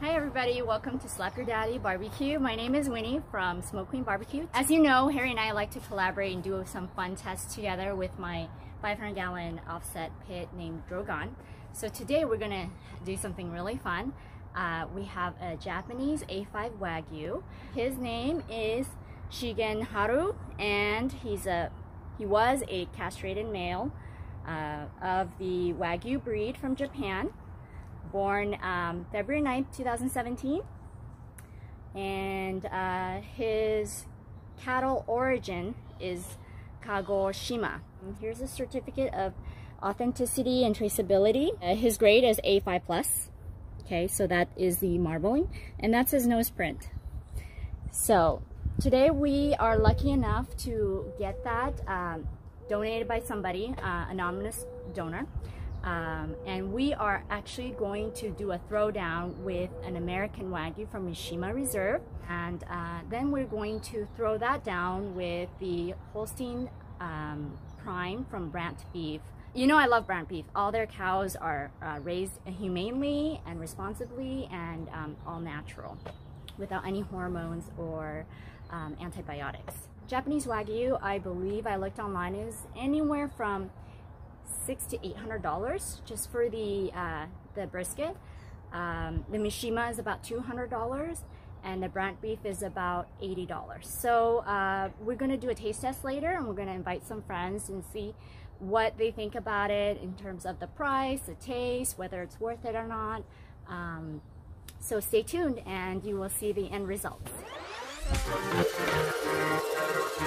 Hi everybody, welcome to Slap Yo Daddy Barbecue. My name is Winnie from Smoke Queen Barbecue. As you know, Harry and I like to collaborate and do some fun tests together with my 500 gallon offset pit named Drogon. So today we're gonna do something really fun. Uh, we have a Japanese A5 Wagyu. His name is Shigen Haru and he's a he was a castrated male uh, of the Wagyu breed from Japan born um, February 9th, 2017. And uh, his cattle origin is Kagoshima. And here's a certificate of authenticity and traceability. Uh, his grade is A5+. plus. Okay, so that is the marbling. And that's his nose print. So today we are lucky enough to get that um, donated by somebody, uh, anonymous donor. Um, and we are actually going to do a throwdown with an American Wagyu from Mishima Reserve. And uh, then we're going to throw that down with the Holstein um, Prime from Brandt Beef. You know I love Brandt Beef. All their cows are uh, raised humanely and responsibly and um, all natural without any hormones or um, antibiotics. Japanese Wagyu, I believe I looked online, is anywhere from six to eight hundred dollars just for the uh, the brisket. Um, the Mishima is about two hundred dollars, and the Brandt beef is about eighty dollars. So uh, we're gonna do a taste test later, and we're gonna invite some friends and see what they think about it in terms of the price, the taste, whether it's worth it or not. Um, so stay tuned, and you will see the end results. So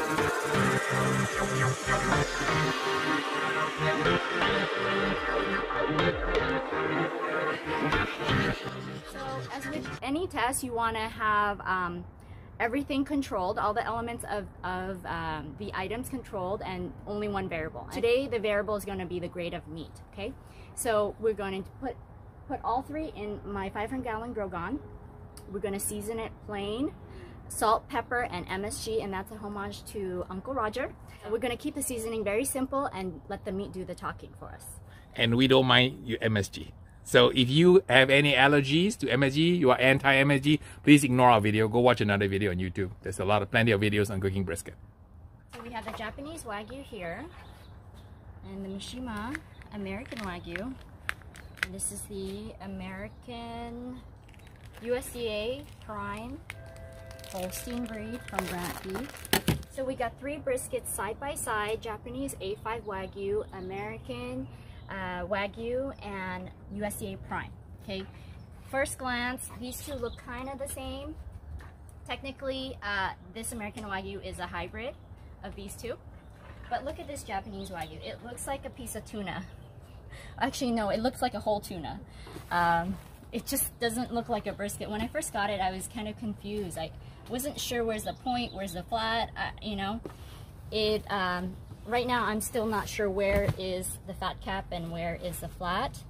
as with any test, you want to have um, everything controlled, all the elements of, of um, the items controlled and only one variable. Today the variable is going to be the grade of meat, okay? So we're going to put, put all three in my 500 gallon Drogon. We're going to season it plain, salt, pepper, and MSG, and that's a homage to Uncle Roger. We're gonna keep the seasoning very simple and let the meat do the talking for us. And we don't mind your MSG. So if you have any allergies to MSG, you are anti-MSG, please ignore our video. Go watch another video on YouTube. There's a lot of plenty of videos on cooking brisket. So we have the Japanese Wagyu here, and the Mishima American Wagyu. And this is the American USDA Prime Holstein breed from Brandt Beef. So we got three briskets side by side, Japanese A5 Wagyu, American uh, Wagyu, and USDA Prime, okay? First glance, these two look kind of the same. Technically, uh, this American Wagyu is a hybrid of these two. But look at this Japanese Wagyu. It looks like a piece of tuna. Actually, no, it looks like a whole tuna. Um, it just doesn't look like a brisket. When I first got it, I was kind of confused. I wasn't sure where's the point, where's the flat, uh, you know. It um, Right now, I'm still not sure where is the fat cap and where is the flat.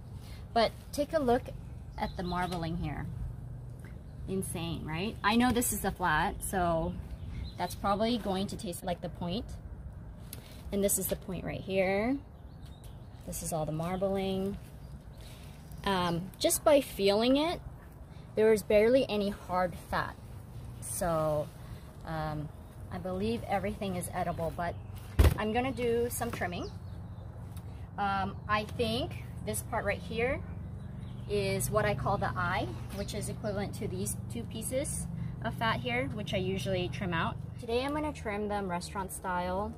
But take a look at the marbling here. Insane, right? I know this is the flat, so that's probably going to taste like the point. And this is the point right here. This is all the marbling. Um, just by feeling it, there is barely any hard fat. So um, I believe everything is edible, but I'm gonna do some trimming. Um, I think this part right here is what I call the eye, which is equivalent to these two pieces of fat here, which I usually trim out. Today I'm gonna trim them restaurant style.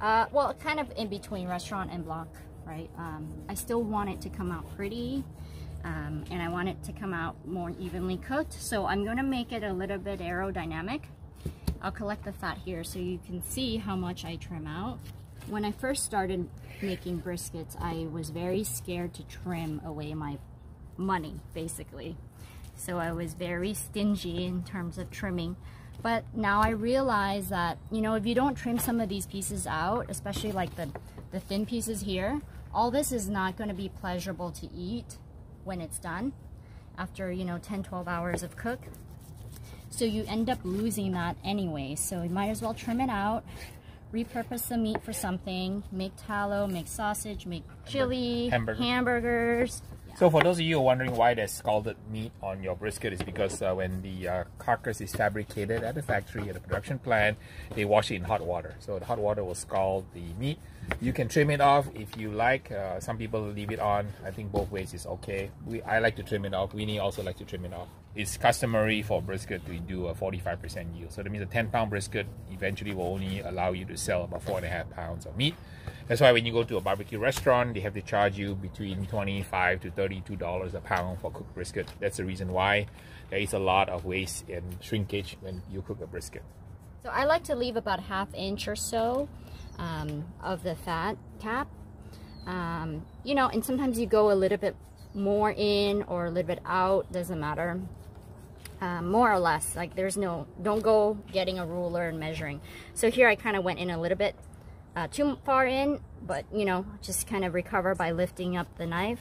Uh, well, kind of in between restaurant and block, right? Um, I still want it to come out pretty um, and I want it to come out more evenly cooked. So I'm gonna make it a little bit aerodynamic. I'll collect the fat here so you can see how much I trim out. When I first started making briskets, I was very scared to trim away my money, basically. So I was very stingy in terms of trimming. But now I realize that, you know, if you don't trim some of these pieces out, especially like the, the thin pieces here, all this is not going to be pleasurable to eat when it's done after, you know, 10, 12 hours of cook. So you end up losing that anyway. So you might as well trim it out, repurpose the meat for something, make tallow, make sausage, make chili, Hamburger. hamburgers. So for those of you wondering why there's scalded meat on your brisket is because uh, when the uh, carcass is fabricated at the factory, at the production plant, they wash it in hot water. So the hot water will scald the meat. You can trim it off if you like. Uh, some people leave it on. I think both ways is okay. We I like to trim it off. Winnie also like to trim it off. It's customary for brisket to do a 45% yield. So that means a 10 pound brisket eventually will only allow you to sell about four and a half pounds of meat. That's why when you go to a barbecue restaurant, they have to charge you between 25 to 32 dollars a pound for cooked brisket. That's the reason why there is a lot of waste and shrinkage when you cook a brisket. So I like to leave about half inch or so um, of the fat cap. Um, you know, and sometimes you go a little bit more in or a little bit out, doesn't matter. Um, more or less, like there's no, don't go getting a ruler and measuring. So here I kind of went in a little bit uh, too far in, but you know, just kind of recover by lifting up the knife.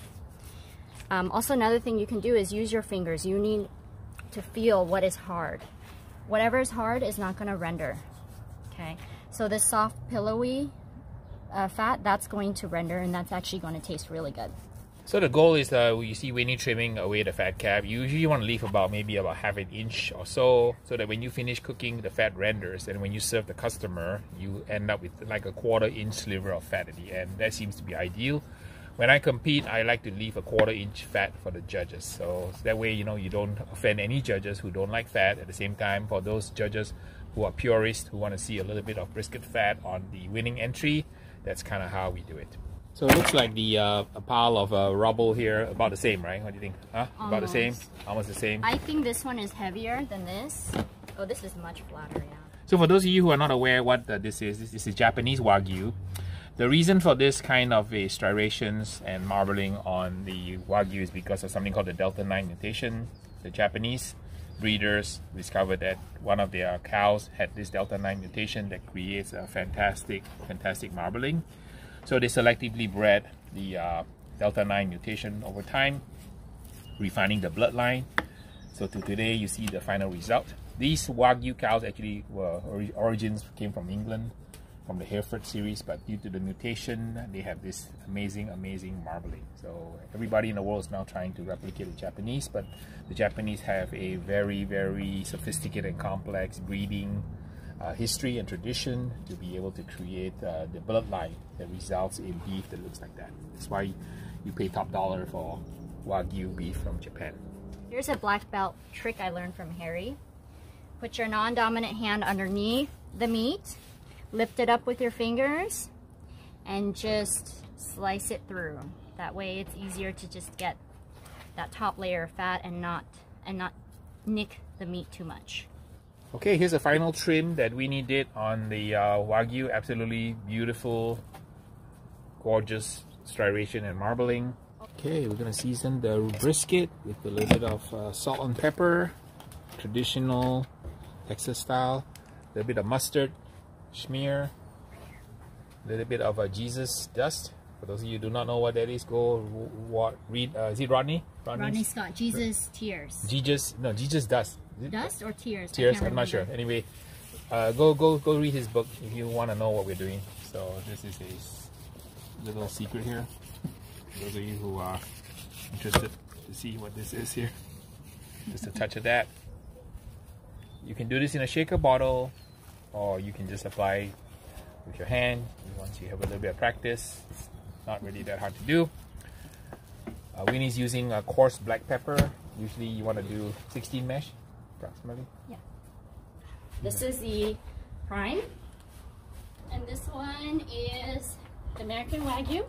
Um, also, another thing you can do is use your fingers. You need to feel what is hard. Whatever is hard is not going to render. Okay, so this soft, pillowy uh, fat, that's going to render and that's actually going to taste really good. So the goal is uh, you see when you're trimming away the fat cap, you usually want to leave about maybe about half an inch or so, so that when you finish cooking, the fat renders, and when you serve the customer, you end up with like a quarter inch sliver of fat at the end. That seems to be ideal. When I compete, I like to leave a quarter inch fat for the judges, so that way you know you don't offend any judges who don't like fat. At the same time, for those judges who are purists who want to see a little bit of brisket fat on the winning entry, that's kind of how we do it. So it looks like the uh, a pile of uh, rubble here about the same, right? What do you think? Huh? Almost. About the same? Almost the same. I think this one is heavier than this. Oh, this is much flatter, yeah. So for those of you who are not aware what uh, this is, this is Japanese Wagyu. The reason for this kind of a striations and marbling on the Wagyu is because of something called the Delta 9 mutation. The Japanese breeders discovered that one of their cows had this Delta 9 mutation that creates a fantastic, fantastic marbling. So they selectively bred the uh, Delta 9 mutation over time, refining the bloodline. So to today, you see the final result. These Wagyu cows actually were origins came from England, from the Hereford series, but due to the mutation, they have this amazing, amazing marbling. So everybody in the world is now trying to replicate the Japanese, but the Japanese have a very, very sophisticated and complex breeding uh, history and tradition to be able to create uh, the bloodline that results in beef that looks like that. That's why you pay top dollar for Wagyu beef from Japan. Here's a black belt trick I learned from Harry. Put your non-dominant hand underneath the meat, lift it up with your fingers, and just slice it through. That way it's easier to just get that top layer of fat and not and not nick the meat too much. Okay, here's a final trim that Winnie did on the uh, Wagyu. Absolutely beautiful, gorgeous striation and marbling. Okay, we're gonna season the brisket with a little bit of uh, salt and pepper, traditional Texas style, a little bit of mustard, smear, a little bit of uh, Jesus dust. For those of you who do not know what that is, go what, read. Uh, is it Rodney? Rodney Scott. Jesus tears. Jesus, no, Jesus dust. Dust or tears? Tears. I'm not sure. Anyway, uh, go go go read his book if you want to know what we're doing. So this is a little secret here. Those of you who are interested to see what this is here, just a touch of that. You can do this in a shaker bottle, or you can just apply with your hand once you have a little bit of practice. It's not really that hard to do. Uh, Winnie's using a coarse black pepper. Usually you want to do 16 mesh approximately? Yeah. This is the prime. And this one is the American Wagyu.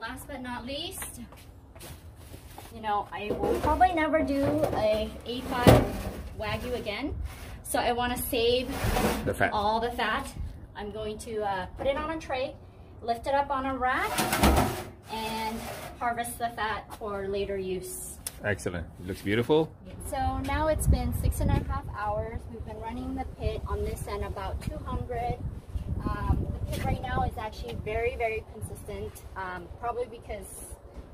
last but not least, you know, I will probably never do a A5 Wagyu again. So I want to save the fat. all the fat. I'm going to uh, put it on a tray, lift it up on a rack, and harvest the fat for later use. Excellent. It looks beautiful. So now it's been six and a half hours. We've been running the pit on this end about 200. Um, the pit right now is actually very, very consistent, um, probably because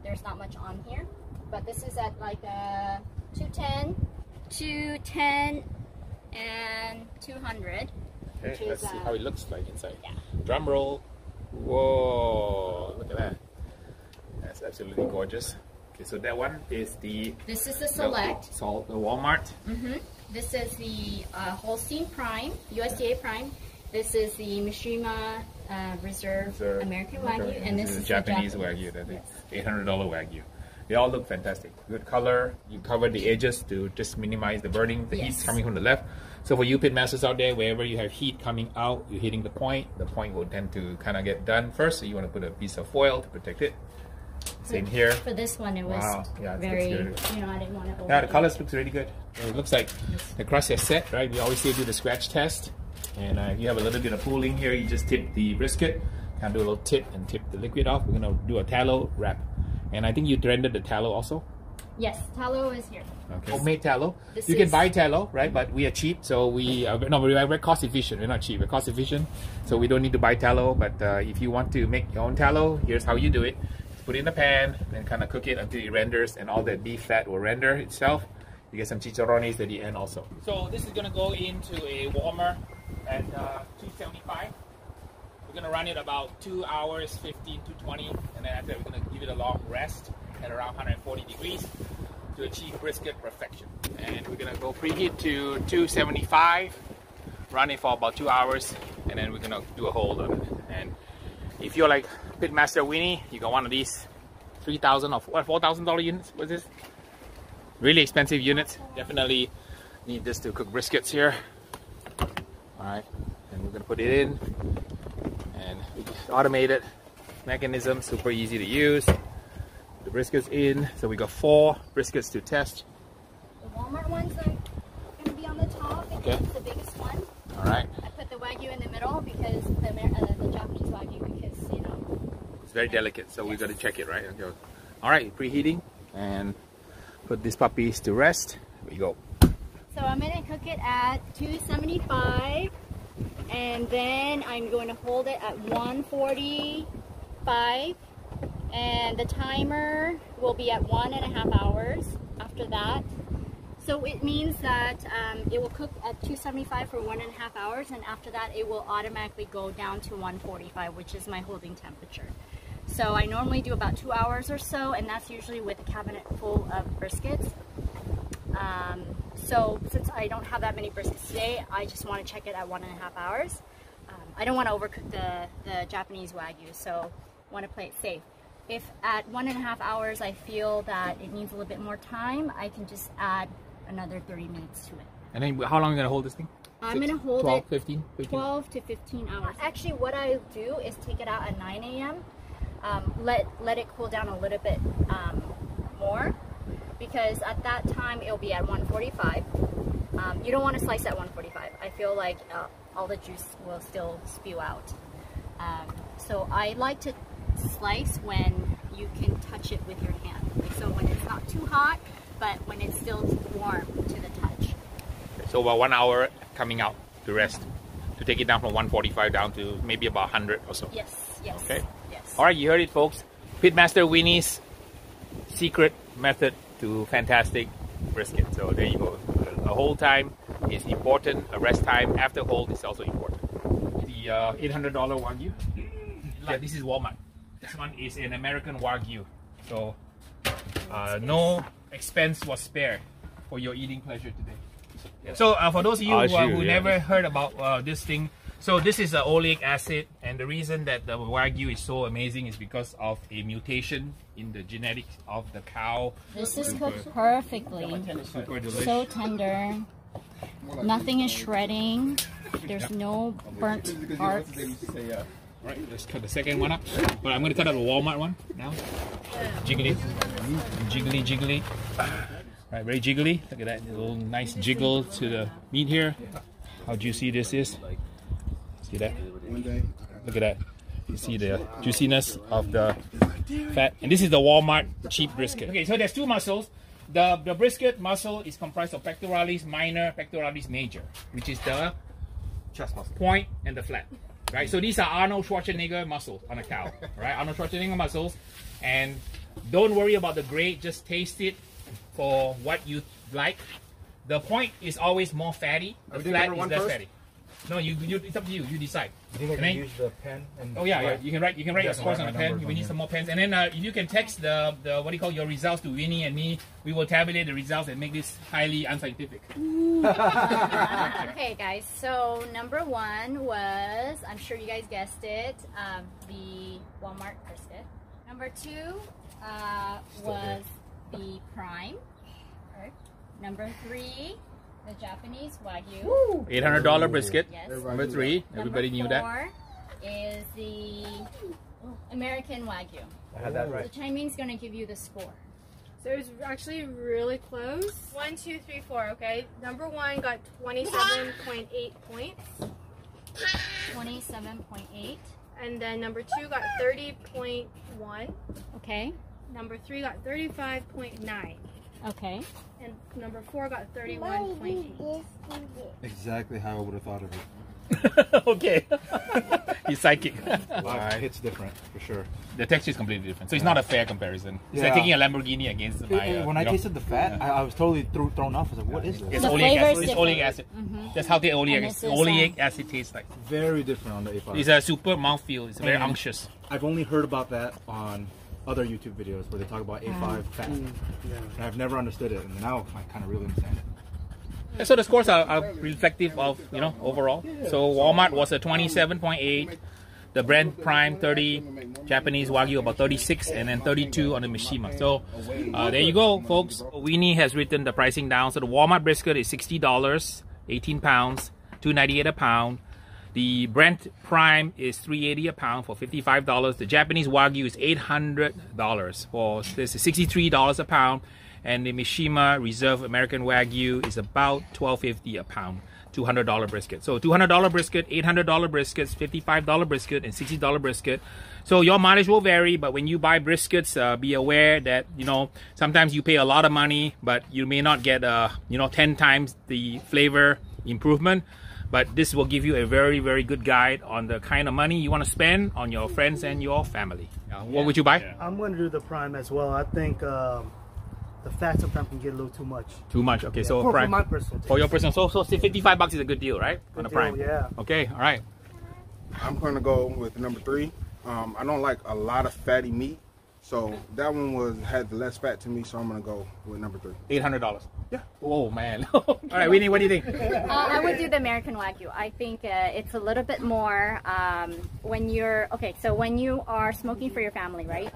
there's not much on here. But this is at like a 210, 210, and 200. Okay, let's is, see uh, how it looks like inside. Yeah. Drum roll. Whoa, look at that. That's absolutely gorgeous. Okay, so that one is the This is the select. salt, the Walmart. hmm This is the uh, Holstein Prime, USDA Prime. This is the Mishima uh, Reserve, Reserve American Wagyu, and this is is the Japanese the Wagyu. That Yes. eight hundred dollar Wagyu. They all look fantastic. Good color. You cover the edges to just minimize the burning. The heat's Yes. coming from the left. So for you pit masters out there, wherever you have heat coming out, you're hitting the point. The point will tend to kind of get done first. So you want to put a piece of foil to protect it. Same here. For this one, it was Wow. Yeah, very, good. you know, I didn't want to. Yeah, the colors looks really good. It looks like the crust is set, right? We always say do the scratch test. And uh, you have a little bit of pooling here, you just tip the brisket, kind of do a little tip and tip the liquid off. We're gonna do a tallow wrap. And I think you rendered the tallow also. Yes, tallow is here. Okay. Homemade tallow. This you can buy tallow, right? But we are cheap, so we uh, no, we're, we're cost efficient. We're not cheap. We're cost efficient, so we don't need to buy tallow. But uh, if you want to make your own tallow, here's how you do it: put in the pan, then kind of cook it until it renders, and all that beef fat will render itself. You get some chicharrones at the end also. So this is gonna go into a warmer at uh, 275. We're gonna run it about two hours, 15 to 20, and then after that we're gonna give it a long rest at around 140 degrees to achieve brisket perfection. And we're gonna go preheat to 275, run it for about two hours, and then we're gonna do a hold on it. And if you're like Pitmaster Winnie, you got one of these 3,000 or 4,000 dollar units. What's this? Really expensive units. Definitely need this to cook briskets here. All right, and we're gonna put it in, and we just automated mechanism, super easy to use. The briskets in, so we got four briskets to test. The Walmart ones are to be on the top because Okay. it's the biggest one. All right, I put the Wagyu in the middle because the, uh, the Japanese Wagyu because, you know, it's very delicate, so we've got to check it, right? Okay. All right, preheating, and put these puppies to rest. Here we go. So I'm gonna cook it at 275 and then I'm going to hold it at 145 and the timer will be at one and a half hours after that. So it means that um, it will cook at 275 for one and a half hours and after that it will automatically go down to 145 which is my holding temperature. So I normally do about two hours or so and that's usually with a cabinet full of briskets. Um, so since I don't have that many briskets today, I just want to check it at one and a half hours. Um, I don't want to overcook the, the Japanese Wagyu, so want to play it safe. If at one and a half hours I feel that it needs a little bit more time, I can just add another 30 minutes to it. And then how long are you gonna hold this thing? I'm going to hold 12, it 15, 15? 12 to 15 hours. Actually, what I do is take it out at 9 a.m. Um, let let it cool down a little bit um, more because at that time it'll be at 145. Um, you don't want to slice at 145. I feel like uh, all the juice will still spew out. Um, so I like to slice when you can touch it with your hand. Like, so when it's not too hot, but when it's still warm to the touch. So about one hour coming out to rest to take it down from 145 down to maybe about 100 or so. Yes, yes, Okay. All right, you heard it, folks. Pitmaster Winnie's secret method to fantastic brisket. So there you go. A hold time is important. A rest time after hold is also important. The uh, $800 Wagyu. Yeah, this is Walmart. This one is an American Wagyu. So uh, no expense was spared for your eating pleasure today. So uh, for those of you who, who never heard about uh, this thing, so this is the oleic acid, and the reason that the wagyu is so amazing is because of a mutation in the genetics of the cow. This is cooked perfectly. Super delicious. So tender. Nothing is shredding. There's no burnt parts. All right, let's cut the second one up. But I'm going to cut out the Walmart one now. Jiggly, jiggly, jiggly. Right, very jiggly. Look at that little nice jiggle to the meat here. How juicy this is. See that? Look at that. You see the juiciness of the fat. And this is the Walmart cheap brisket. Okay, so there's two muscles. The, the brisket muscle is comprised of pectoralis minor, pectoralis major, which is the Chest muscle. point and the flat. Right? So these are Arnold Schwarzenegger muscles on a cow. Right? Arnold Schwarzenegger muscles. And don't worry about the grade, just taste it for what you like. The point is always more fatty. The Everything flat is one less first? fatty. No, you, you it's up to you. You decide. You think I Can can I- use the pen? And Oh yeah, yeah. write? You can write. You can write Yeah, your scores on a pen. We need here. some more pens, and then uh, if you can text the the what do you call your results to Winnie and me, we will tabulate the results and make this highly unscientific. okay, guys. So number one was, I'm sure you guys guessed it, um, the Walmart brisket. Number two uh, was the prime. Number three, the Japanese wagyu. Eight hundred dollar brisket. Yes. Number three. Everybody knew that. four is the American wagyu. I had that right. So right. Chiming's gonna give you the score. So it was actually really close. One, two, three, four. Okay. Number one got 27.8 points. Twenty-seven point eight. And then number two got 30.1. Okay. Number three got 35.9. Okay. And number four got 31.8. Exactly how I would have thought of it. okay. He's psychic. Wow, it's different for sure. the texture is completely different, so it's not a fair comparison. It's like Yeah. taking a Lamborghini against my. Uh, when I you know, tasted the fat, I, I was totally thro- thrown off. I was like, "What is It's this?" The oleic flavor acid. It's oleic different. acid. Mhm. That's how the oleic acid, this is, oleic acid tastes like. Very different on the A5. It's a super mouthfeel. It's very And- unctuous. I've only heard about that on other YouTube videos where they talk about A5 fat. And I've never understood it, and now I kind of really understand it. So the scores are, are reflective of you know overall. So Walmart was a 27.8, the Brandt Prime 30, Japanese Wagyu about 36, and then 32 on the Mishima. So uh, there you go, folks. Winnie has written the pricing down. So the Walmart brisket is sixty dollars, 18 pounds, 298 a pound. The Brandt Prime is 380 a pound for $55. The Japanese Wagyu is $800 for this is $63 a pound. And the Mishima Reserve American Wagyu is about $12.50 a pound. $200 brisket. So $200 brisket, $800 briskets, $55 brisket, and $60 brisket. So your mileage will vary, but when you buy briskets, uh, be aware that, you know, sometimes you pay a lot of money, but you may not get, uh, you know, 10 times the flavor improvement but this will give you a very very good guide on the kind of money you want to spend on your friends and your family Yeah, what would you buy I'm going to do the prime as well. I think um, the fat sometimes can get a little too much. too much okay so for, for my personal taste. for your personal so so say 55 bucks is a good deal right on Good a prime deal, yeah. okay all right I'm gonna go with number three. Um, I don't like a lot of fatty meat, so that one was had less fat to me. So I'm gonna go with number three. $800 yeah oh man all right Winnie what do you think Uh, I would do the American Wagyu. I think uh, it's a little bit more um, when you're okay. So when you are smoking for your family, right?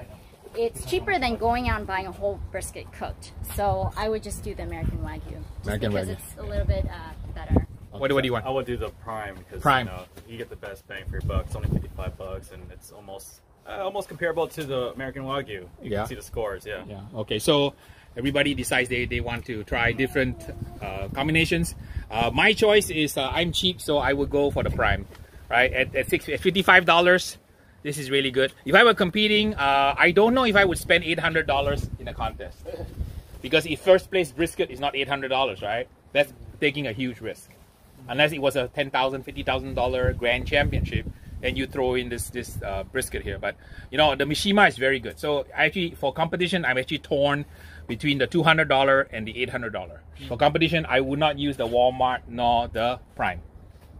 It's cheaper than going out and buying a whole brisket cooked. So I would just do the American Wagyu, just American because Wagyu. it's a little bit uh, better. what, what do you want I would do the prime because Prime. You, know, you get the best bang for your buck. It's only fifty-five bucks, and it's almost uh, almost comparable to the American Wagyu. You Yeah. can see the scores. Yeah. Yeah. Okay. So everybody decides they, they want to try different uh, combinations. Uh, my choice is uh, I'm cheap, so I would go for the prime. Right at at, six, at fifty five dollars. This is really good. If I were competing, uh, I don't know if I would spend eight hundred dollars in a contest because if first place brisket is not eight hundred dollars, right? That's taking a huge risk. Unless it was a ten thousand, fifty thousand dollar grand championship, then you throw in this this uh, brisket here. But you know the Mishima is very good. So actually for competition, I'm actually torn between the two hundred dollar and the eight hundred dollar. For competition, I would not use the Walmart nor the Prime.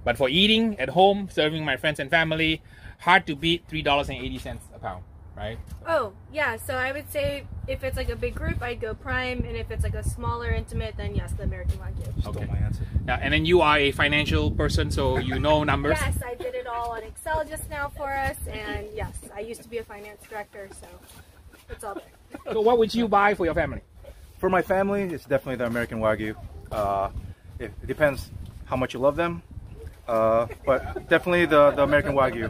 But for eating at home, serving my friends and family, hard to beat three dollars and eighty cents a pound, right? Oh, yeah. So I would say if it's like a big group, I'd go prime. And if it's like a smaller, intimate, then yes, the American Wagyu. Stole my answer. Yeah, and then you are a financial person, so you know numbers. Yes, I did it all on Excel just now for us. And yes, I used to be a finance director, so it's all there. So what would you buy for your family? For my family, it's definitely the American Wagyu. Uh, it, it depends how much you love them, uh, but definitely the, the American Wagyu.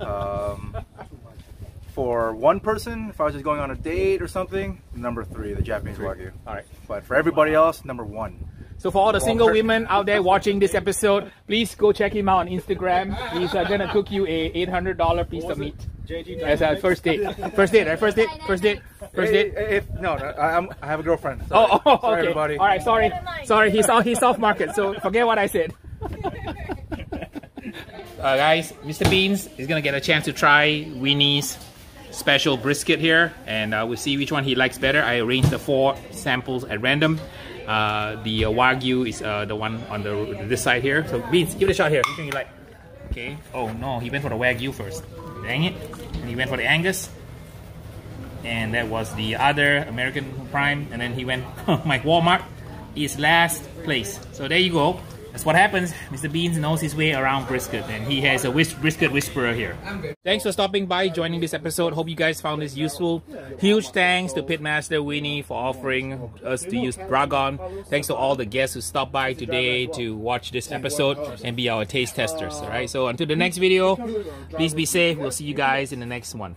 Um, for one person, if I was just going on a date or something, number three, the Japanese Wagyu. All right. But for everybody else, number one. So for all the single women out there watching this episode, please go check him out on Instagram. He's uh, gonna cook you a eight hundred dollar piece of meat as a first date. First date, right? First date. First date. First date. If, if- no, no, I, I'm, I have a girlfriend. Oh, Sorry. oh, Sorry, okay. everybody. All right, sorry, sorry. He's off. He's off market. So forget what I said. Uh, guys, Mr. Beans is gonna get a chance to try Winnie's special brisket here, and uh, we'll see which one he likes better. I arranged the four samples at random. Uh, the uh, Wagyu is uh, the one on the this side here. So Beans, give it a shot here. Which one you like? Okay. Oh no, he went for the Wagyu first. Dang it. And he went for the Angus. And that was the other American Prime. And then he went, my Walmart is last place. So there you go. That's what happens. Mr. Beans knows his way around brisket, and he has a whis brisket whisperer here. Thanks for stopping by, joining this episode. Hope you guys found this useful. Huge thanks to Pitmaster Winnie for offering us to use Drogon. Thanks to all the guests who stopped by today to watch this episode and be our taste testers. All right. So until the next video, please be safe. We'll see you guys in the next one.